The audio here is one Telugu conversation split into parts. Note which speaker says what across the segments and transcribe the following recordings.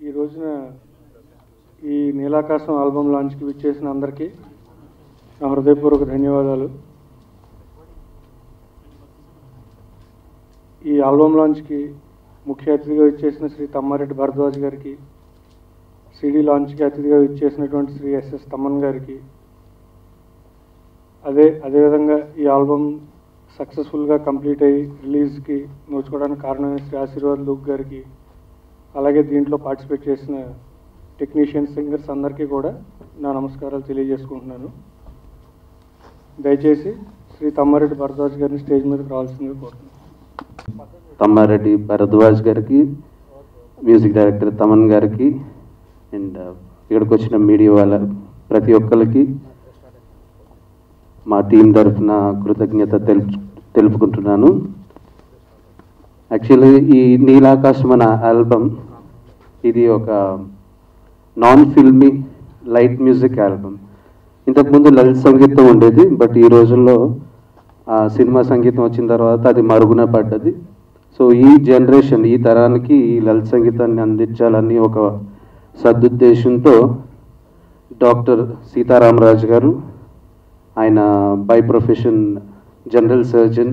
Speaker 1: ఈ రోజున ఈ నీలాకాశం ఆల్బమ్ లాంచ్కి విచ్చేసిన అందరికీ నా హృదయపూర్వక ధన్యవాదాలు. ఈ ఆల్బమ్ లాంచ్కి ముఖ్య అతిథిగా ఇచ్చేసిన శ్రీ తమ్మారెడ్డి భరద్వాజ్ గారికి సిడీ లాంచ్కి అతిథిగా ఇచ్చేసినటువంటి శ్రీ ఎస్ఎస్ తమ్మన్ గారికి అదే అదేవిధంగా ఈ ఆల్బమ్ సక్సెస్ఫుల్గా కంప్లీట్ అయ్యి రిలీజ్కి నోచుకోవడానికి కారణమైన శ్రీ ఆశీర్వాద్ లూక్ గారికి అలాగే దీంట్లో పార్టిసిపేట్ చేసిన టెక్నీషియన్ సింగర్స్ అందరికీ కూడా నా నమస్కారాలు తెలియజేసుకుంటున్నాను. దయచేసి శ్రీ తమ్మారెడ్డి భరద్వాజ్ గారిని స్టేజ్ మీదకి రావాల్సిందిగా కోరుతున్నాను.
Speaker 2: తమ్మారెడ్డి భరద్వాజ్ గారికి మ్యూజిక్ డైరెక్టర్ తమన్ గారికి అండ్ uh, ఇక్కడికి వచ్చిన మీడియా వాళ్ళ ప్రతి ఒక్కరికి మా టీం తరఫున కృతజ్ఞత తెలుపు తెలుపుకుంటున్నాను. యాక్చువల్లీ ఈ నీలాకాశం అనే ఆల్బమ్ ఇది ఒక non filmy light music album ఇంతకుముందు లలిత సంగీతం ఉండేది బట్ ఈ రోజుల్లో ఆ సినిమా సంగీతం వచ్చిన తర్వాత అది మరుగున పడ్డది. సో ఈ జనరేషన్ ఈ తరానికి ఈ లలిత సంగీతాన్ని అందించాలని ఒక సదుద్దేశంతో డాక్టర్ సీతారామరాజు గారు ఆయన బై ప్రొఫెషన్ జనరల్ సర్జన్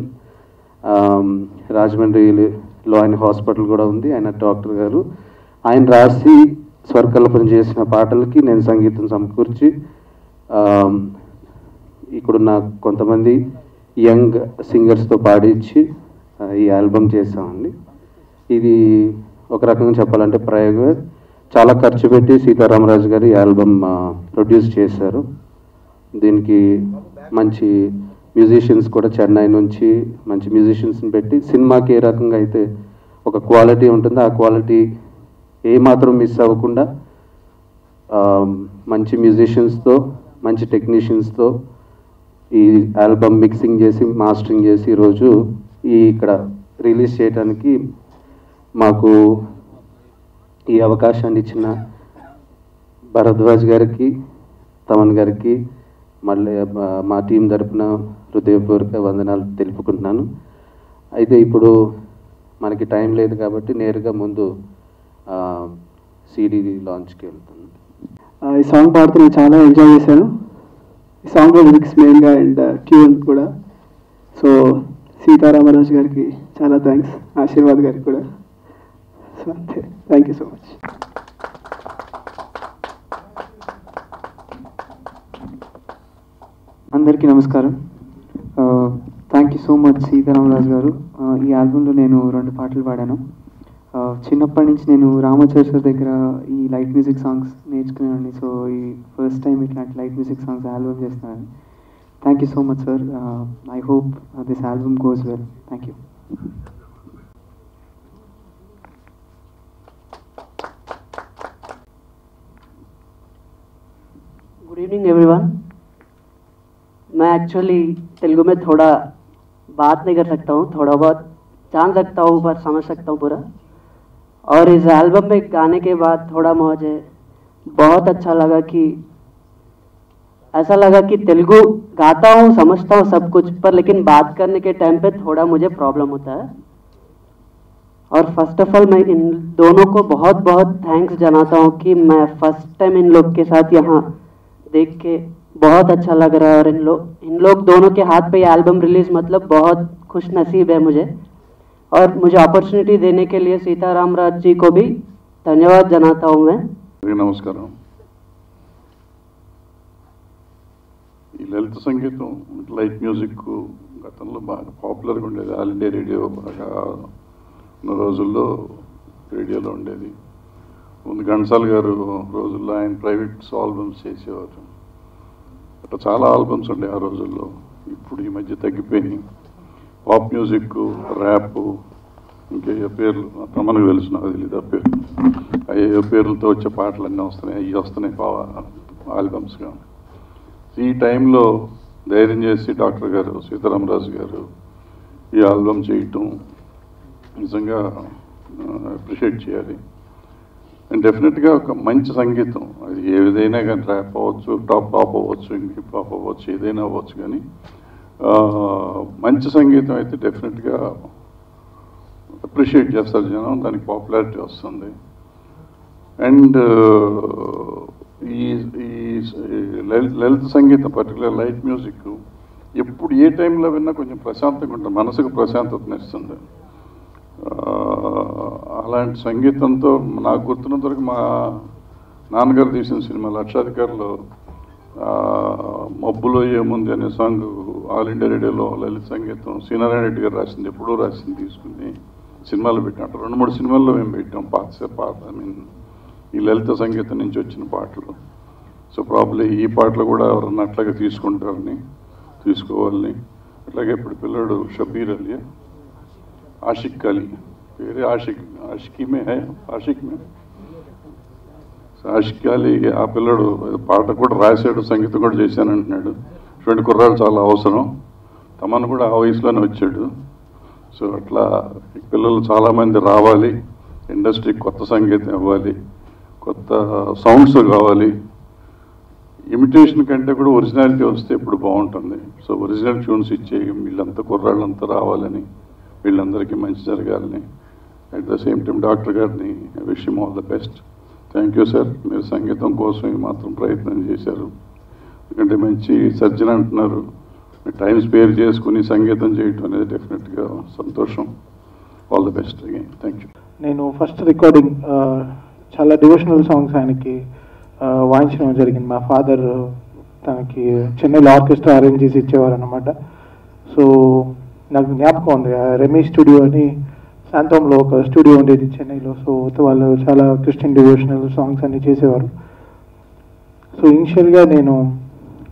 Speaker 2: రాజమండ్రిలో ఆయన హాస్పిటల్ కూడా ఉంది. ఆయన డాక్టర్ గారు. ఆయన రాసి స్వర్కల్పన చేసిన పాటలకి నేను సంగీతం సమకూర్చి um, ఇక్కడున్న కొంతమంది యంగ్ సింగర్స్తో పాడించి ఈ ఆల్బమ్ చేసామండి ఇది ఒక రకంగా చెప్పాలంటే ప్రయోగం చాలా ఖర్చు పెట్టి సీతారామరాజు గారు ఈ ఆల్బమ్ ప్రొడ్యూస్ చేశారు. దీనికి మంచి మ్యూజిషియన్స్ కూడా చెన్నై నుంచి మంచి మ్యూజిషియన్స్ని పెట్టి సినిమాకి ఏ రకంగా అయితే ఒక క్వాలిటీ ఉంటుందో ఆ క్వాలిటీ ఏమాత్రం మిస్ అవ్వకుండా మంచి మ్యూజిషియన్స్తో మంచి టెక్నీషియన్స్తో ఈ ఆల్బమ్ మిక్సింగ్ చేసి మాస్టరింగ్ చేసి ఈరోజు ఈ ఇక్కడ రిలీజ్ చేయడానికి మాకు ఈ అవకాశాన్ని ఇచ్చిన భరద్వాజ్ గారికి తమన్ గారికి మళ్ళీ మా- టీం తరపున హృదయపూర్వక వందనాలు తెలుపుకుంటున్నాను. అయితే ఇప్పుడు మనకి టైం లేదు కాబట్టి నేరుగా ముందు సిడీ లాంచ్కి వెళ్తాను.
Speaker 3: ఈ సాంగ్ పాడుతూ నేను చాలా ఎంజాయ్ చేశాను. ఈ సాంగ్లో లిరిక్స్ మెయిన్గా అండ్ ట్యూన్ కూడా. సో సీతారామరాజు గారికి చాలా థ్యాంక్స్ ఆశీర్వాద్ గారికి కూడా. సో అంతే. Thank you so much.
Speaker 4: అందరికీ నమస్కారం. Thank you so much Sitaramaraju గారు. ఈ ఆల్బంలో నేను రెండు పాటలు పాడాను. చిన్నప్పటి నుంచి నేను రామచర్చర్ దగ్గర ఈ లైట్ మ్యూజిక్ సాంగ్స్ నేర్చుకున్నాను సో ఈ ఫస్ట్ టైం ఇట్లాంటి లైట్ మ్యూజిక్ సాంగ్స్ ఆల్బమ్ చేస్తున్నాను thank you so much sir I hope this album goes well thank you
Speaker 5: good evening everyone मैं एक्चुअली तेलुगु में थोड़ा बात नहीं कर सकता हूँ, थोड़ा बहुत जान सकता हूँ, पर समझ सकता हूँ पूरा। और इस एल्बम में गाने के बाद थोड़ा मुझे बहुत अच्छा लगा कि, ऐसा लगा कि तेलुगु गाता हूँ, समझता हूँ सब कुछ, पर लेकिन बात करने के टाइम पे थोड़ा मुझे प्रॉब्लम होता है। और फ़र्स्ट ऑफ़ ऑल मैं इन दोनों को बहुत बहुत थैंक्स जनाता हूँ कि मैं फ़र्स्ट टाइम इन लोग के साथ यहाँ देख के बहुत अच्छा लग रहा है और इन लोग इन लोग दोनों के हाथ पे ये एल्बम रिलीज मतलब बहुत खुश नसीब है मुझे और मुझे अपॉर्चुनिटी देने के लिए सीताराम राज जी को भी धन्यवाद जनाता हूँ मैं
Speaker 6: అందరికీ నమస్కారం ఈ లలిత సంగీతం లైట్ మ్యూజిక్ గతంలో బాగా పాపులర్గా ఉండేది ఆల్ ఇండియా రేడియో బాగా ఉన్న రోజుల్లో రేడియోలో ఉండేది ముందు ఘంటసాల గారు రోజుల్లో ఆయన ప్రైవేట్ ఆల్బమ్స్ చేసేవారు అట్లా చాలా ఆల్బమ్స్ ఉండే ఆ రోజుల్లో. ఇప్పుడు ఈ మధ్య తగ్గిపోయినాయి. పాప్ మ్యూజిక్ ర్యాప్ ఇంకేయో పేర్లు తమకు తెలుసు నాకు తెలియదు ఆ పేర్లు అయ్యో పేర్లతో వచ్చే పాటలు అన్నీ వస్తున్నాయి అవి వస్తున్నాయి పావ ఆల్బమ్స్గా ఈ టైంలో ధైర్యం చేసి డాక్టర్ గారు సీతారామరాజు గారు ఈ ఆల్బమ్ చేయటం నిజంగా అప్రిషియేట్ చేయాలి. డెఫినెట్గా ఒక మంచి సంగీతం. అది ఏ విధైనా కానీ ర్యాప్ అవ్వచ్చు టాప్ పాప్ అవ్వచ్చు ఇంకి పాప్ అవ్వచ్చు ఏదైనా అవ్వచ్చు కానీ మంచి సంగీతం అయితే డెఫినెట్గా అప్రిషియేట్ చేస్తారు జనం. దానికి పాపులారిటీ వస్తుంది. అండ్ ఈ ఈ లలిత లలిత సంగీతం పర్టికులర్ లైట్ మ్యూజిక్ ఎప్పుడు ఏ టైంలో విన్నా కొంచెం ప్రశాంతంగా ఉంటుంది. మనసుకు ప్రశాంతతనిస్తుంది అలాంటి సంగీతంతో నాకు గుర్తున్నంత వరకు మా నాన్నగారు తీసిన సినిమా లక్షాధికారిలో మబ్బులో ఏముంది అనే సాంగ్ ఆల్ ఇండియా రేడియోలో లలిత సంగీతం సీనారాయణ రెడ్డి గారు రాసింది ఎప్పుడూ రాసింది తీసుకుని సినిమాలు పెట్టినట్టు. రెండు మూడు సినిమాల్లో మేము పెట్టాం పాత పాత ఐ మీన్ ఈ లలిత సంగీతం నుంచి వచ్చిన పాటలు. సో ప్రాబ్లీ ఈ పాటలు కూడా ఎవరన్నా అట్లాగే తీసుకుంటారని తీసుకోవాలని. అట్లాగే ఇప్పుడు పిల్లడు షబీర్ అలీ ఆషిక్ అలీ పేరే ఆషిక్ ఆషికి మే హై ఆషిక్ మే సో ఆషిక్ అలీ ఆ పిల్లడు పాట కూడా రాశాడు సంగీతం కూడా చేశాను అంటున్నాడు ఇటువంటి కుర్రాడు చాలా అవసరం తమను కూడా ఆ వయసులోనే వచ్చాడు సో అట్లా పిల్లలు చాలామంది రావాలి ఇండస్ట్రీకి కొత్త సంగీతం ఇవ్వాలి కొత్త సౌండ్స్ కావాలి ఇమిటేషన్ కంటే కూడా ఒరిజినాలిటీ వస్తే ఇప్పుడు బాగుంటుంది సో ఒరిజినల్ ట్యూన్స్ ఇచ్చే వీళ్ళంతా కుర్రాళ్ళంతా రావాలని వీళ్ళందరికీ మంచి జరగాలని at the same time doctor గారిని wish all the best thank you sir మీరు సంగీతం కోసం మాత్రం ప్రయత్నం చేశారు. ఎందుకంటే మంచి సర్జన్ అంటున్నారు. మీరు టైం స్పేర్ చేసుకుని సంగీతం చేయటం అనేది డెఫినెట్గా సంతోషం. All the best again thank you
Speaker 7: నేను ఫస్ట్ రికార్డింగ్ చాలా డివోషనల్ సాంగ్స్ ఆయనకి వాయించడం జరిగింది. మా ఫాదర్ తనకి చెన్నైలో ఆర్కెస్ట్రా అరేంజ్ చేసి ఇచ్చేవారు అనమాట సో నాకు జ్ఞాపకం ఉంది. రమేష్ స్టూడియో అని శాంతంలో ఒక స్టూడియో ఉండేది చెన్నైలో. సో వాళ్ళు చాలా క్రిస్టియన్ డివోషనల్ సాంగ్స్ అన్ని చేసేవారు. సో ఇనిషియల్గా నేను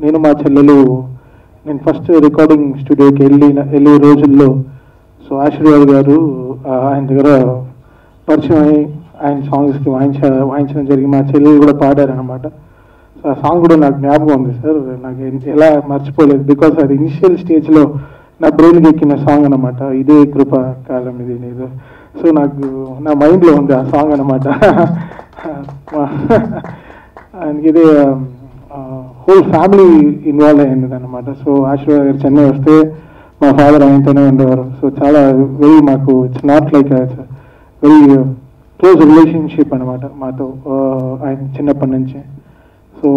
Speaker 7: నేను మా చెల్లెలు నేను ఫస్ట్ రికార్డింగ్ స్టూడియోకి వెళ్ళిన వెళ్ళే రోజుల్లో సో ఆశీర్వాద్ గారు ఆయన దగ్గర పరిచయం అయ్యి ఆయన సాంగ్స్కి వాయించ వాయించడం జరిగి మా చెల్లెలు కూడా పాడారు అనమాట సో ఆ సాంగ్ కూడా నాకు జ్ఞాపకం ఉంది సార్. నాకు ఎలా మర్చిపోలేదు. బికాస్ అది ఇనిషియల్ స్టేజ్లో నా బ్రెయిన్కి ఎక్కిన సాంగ్ అనమాట ఇదే కృప కాలం ఇది లేదు సో నాకు నా మైండ్లో ఉంది ఆ సాంగ్ అనమాట ఆయనకి ఇదే హోల్ ఫ్యామిలీ ఇన్వాల్వ్ అయింది అనమాట సో ఆశీర్వాద్ గారు చెన్నై వస్తే మా ఫాదర్ ఆయనతోనే ఉండేవారు సో చాలా వెరీ మాకు it's not like very close relationship అనమాట మాతో uh, ఆయన చిన్నప్పటి నుంచి సో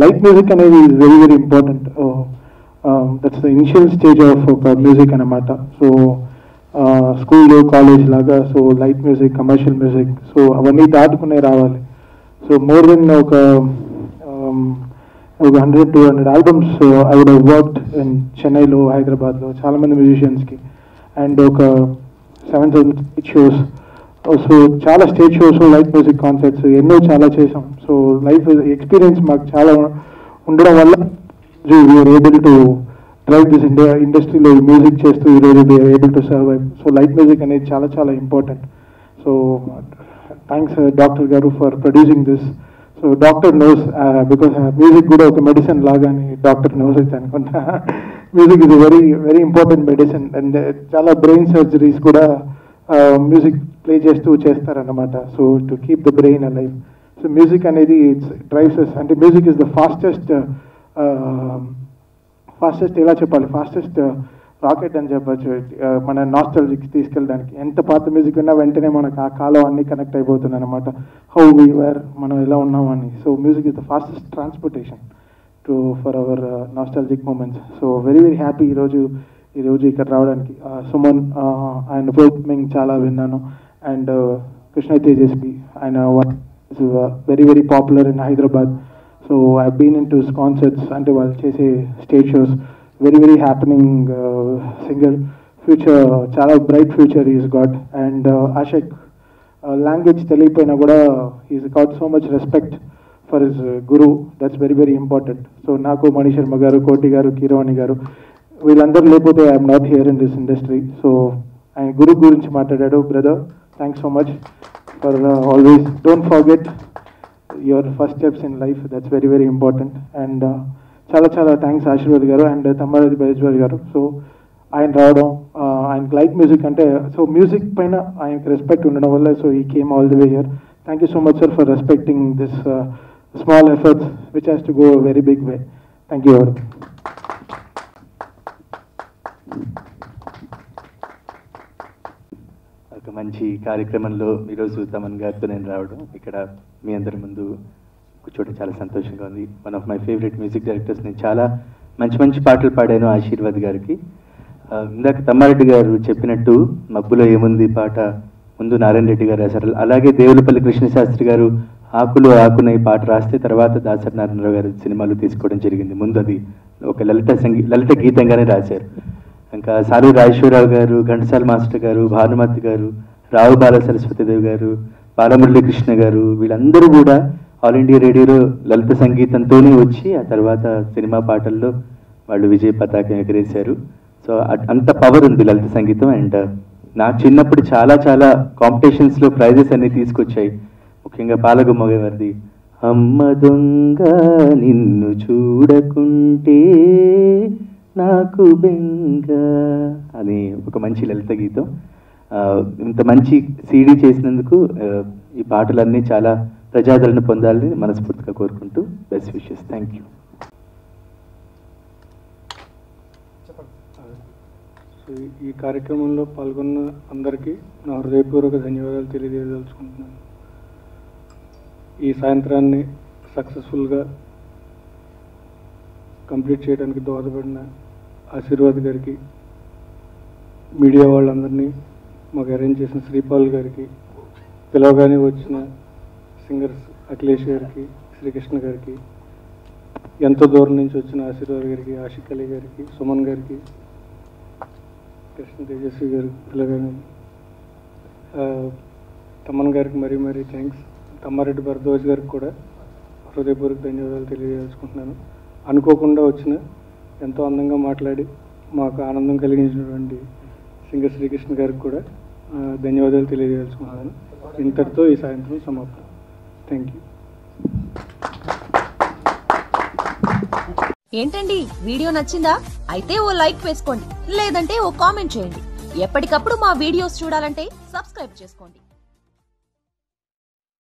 Speaker 7: లైట్ మ్యూజిక్ అనేది is very very important that's the initial stage of ఒక మ్యూజిక్ అనమాట సో స్కూల్లో కాలేజ్ లాగా so light music commercial music so అవన్నీ దాటుకునే రావాలి సో మోర్ దెన్ ఒక ఒక hundred two hundred albums I would worked in చెన్నైలో హైదరాబాద్లో చాలామంది మ్యూజిషియన్స్కి అండ్ ఒక seven thousand stage shows so చాలా stage shows light music concerts ఎన్నో చాలా చేసాం సో లైఫ్ ఎక్స్పీరియన్స్ మాకు చాలా ఉండడం వల్ల we are able to drive this India ఇండస్ట్రీలో మ్యూజిక్ చేస్తూ ఈరోజు we are able to survive so light music అనేది చాలా చాలా ఇంపార్టెంట్ సో థ్యాంక్స్ డాక్టర్ గారు for producing this so doctor knows because music కూడా ఒక మెడిసిన్ లాగానే డాక్టర్ నోస్ అయితే అనుకుంటా. Music is very very important medicine and చాలా బ్రెయిన్ సర్జరీస్ కూడా మ్యూజిక్ ప్లే చేస్తూ చేస్తారన్నమాట. So to keep the brain alive so music అనేది ఇట్స్ డ్రైవ్స్ అంటే music is the fastest Um, fastest ఎలా చెప్పాలి? ఫాస్టెస్ట్ రాకెట్ uh, అని చెప్పచ్చు. Uh, మన నాస్టల్జిక్స్ తీసుకెళ్ళడానికి. ఎంత పాత మ్యూజిక్ ఉన్నా వెంటనే మనకు ఆ కాలం అన్నీ కనెక్ట్ అయిపోతుంది అనమాట హౌ వీవర్ మనం ఎలా ఉన్నామని so music is the fastest transportation to for our nostalgic moments so very very happy ఈరోజు ఈరోజు ఇక్కడ రావడానికి. Uh, సుమన్ ఆ, ఆయన ప్రోగ్రామింగ్ చాలా విన్నాను. అండ్ కృష్ణ తేజస్వి ఆయన very very popular in Hyderabad so I been in to concerts అంటే వాళ్ళు చేసే stage shows very very happening singer future చాలా bright future is got and అషక్ language తెలియపోయినా కూడా is got so much respect for his guru that's very very important so నాకు మణి శర్మ గారు కోటి గారు కీరవాణి గారు వీళ్ళందరూ లేకపోతే I'm not here in this industry so ఆయన గురు గురించి మాట్లాడాడు. Brother thanks so much for always don't forget your first steps in life that's very very important and చాలా చాలా థ్యాంక్స్ ఆశీర్వాద్ గారు అండ్ తమ్మారెడ్డి బైజ్వాల్ గారు. సో ఆయన రావడం ఆయనకి లైట్ మ్యూజిక్ అంటే సో మ్యూజిక్ పైన ఆయనకి రెస్పెక్ట్ ఉండడం వల్ల so he came all the way here thank you so much sir for respecting this small efforts which has to go very big way thank you ఒక
Speaker 8: మంచి కార్యక్రమంలో ఈరోజు తమన్ గారితో నేను రావడం. ఇక్కడ మీ అందరి ముందు కూర్చోవడం చాలా సంతోషంగా ఉంది. One of my favourite music directors నేను చాలా మంచి మంచి పాటలు పాడాను ఆశీర్వాద్ గారికి. ఇందాక తమ్మారెడ్డి గారు చెప్పినట్టు మబ్బులో ఏముంది పాట ముందు నారాయణ రెడ్డి గారు రాశారు. అలాగే దేవులపల్లి కృష్ణశాస్త్రి గారు ఆకులు ఆకున ఈ పాట రాస్తే తర్వాత దాసరి నారాయణరావు గారు సినిమాలు తీసుకోవడం జరిగింది. ముందు అది ఒక లలిత సంగీ లలిత గీతంగానే రాశారు. ఇంకా సారు రాజేశ్వరరావు గారు ఘంటసాల మాస్టర్ గారు భానుమతి గారు రావు బాల సరస్వతిదేవి గారు బాలమురళీ కృష్ణ గారు వీళ్ళందరూ కూడా ఆల్ ఇండియా రేడియోలో లలిత సంగీతంతోనే వచ్చి ఆ తర్వాత సినిమా పాటల్లో వాళ్ళు విజయ పతాకం ఎగరేశారు. సో అంత పవర్ ఉంది లలిత సంగీతం అండ్ నా చిన్నప్పుడు చాలా చాలా కాంపిటీషన్స్లో ప్రైజెస్ అన్ని తీసుకొచ్చాయి. ముఖ్యంగా పాలగుమ్మ గారిది అమ్మ దొంగ నిన్ను చూడకుంటే నాకు బెంగ. అని ఒక మంచి లలిత గీతం. ఇంత మంచి సీడీ చేసినందుకు ఈ పాటలన్నీ చాలా ప్రజాదరణ పొందాలని మనస్ఫూర్తిగా కోరుకుంటూ best wishes. Thank you
Speaker 1: so ఈ కార్యక్రమంలో పాల్గొన్న అందరికీ నా హృదయపూర్వక ధన్యవాదాలు తెలియజేయదలుచుకుంటున్నాను. ఈ సాయంత్రాన్ని సక్సెస్ఫుల్గా కంప్లీట్ చేయడానికి దోహదపడిన ఆశీర్వాద్ గారికి మీడియా వాళ్ళందరినీ మాకు అరేంజ్ చేసిన శ్రీపాల్ గారికి పిలవగానే వచ్చిన సింగర్స్ అఖిలేష్ గారికి శ్రీకృష్ణ గారికి ఎంతో దూరం నుంచి వచ్చిన ఆశీర్వాద్ గారికి ఆషిక్ అలీ గారికి సుమన్ గారికి కృష్ణ తేజస్వి గారికి పిల్లగాని తమ్మన్ గారికి మరీ మరీ థ్యాంక్స్ తమ్మారెడ్డి భరద్వాజ్ గారికి కూడా హృదయపూర్వక ధన్యవాదాలు తెలియజేసుకుంటున్నాను. అనుకోకుండా వచ్చిన ఎంతో అందంగా మాట్లాడి మాకు ఆనందం కలిగించినటువంటి సింగర్ శ్రీకృష్ణ గారికి కూడా ధన్యవాదాలు తెలియజేసుకుంటున్నాను ఇంతటితో ఈ సాయంత్రం సమాప్తం. థ్యాంక్ యూ
Speaker 9: ఏంటండి? వీడియో నచ్చిందా? అయితే ఓ లైక్ వేసుకోండి. లేదంటే ఓ కామెంట్ చేయండి. ఎప్పటికప్పుడు మా వీడియోస్ చూడాలంటే సబ్స్క్రైబ్ చేసుకోండి.